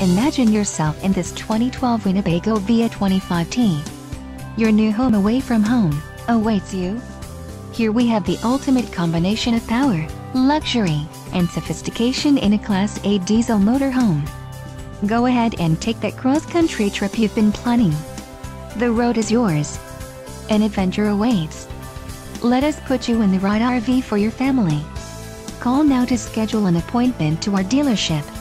Imagine yourself in this 2012 Winnebago Via 25T. Your new home away from home awaits you. Here we have the ultimate combination of power, luxury, and sophistication in a Class A diesel motorhome. Go ahead and take that cross-country trip you've been planning. The road is yours. An adventure awaits. Let us put you in the right RV for your family. Call now to schedule an appointment to our dealership.